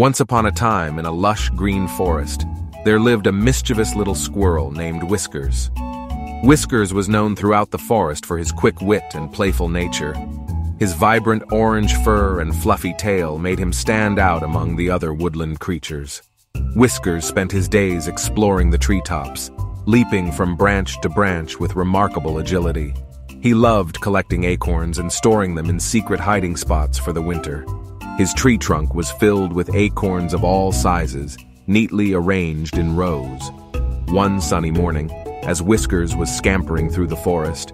Once upon a time, in a lush green forest, there lived a mischievous little squirrel named Whiskers. Whiskers was known throughout the forest for his quick wit and playful nature. His vibrant orange fur and fluffy tail made him stand out among the other woodland creatures. Whiskers spent his days exploring the treetops, leaping from branch to branch with remarkable agility. He loved collecting acorns and storing them in secret hiding spots for the winter. His tree trunk was filled with acorns of all sizes, neatly arranged in rows. One sunny morning, as Whiskers was scampering through the forest,